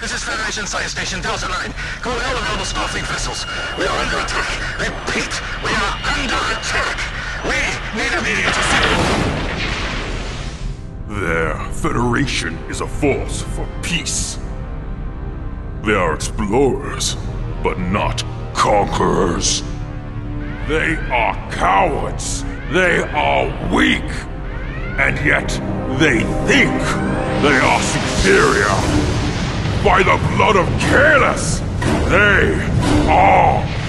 This is Federation Science Station Delta 9. Call all available Starfleet vessels. We are under attack. Repeat, we are under attack. We need immediate assistance. Their Federation is a force for peace. They are explorers, but not conquerors. They are cowards. They are weak. And yet, they think they are superior. By the blood of Kahless, they are!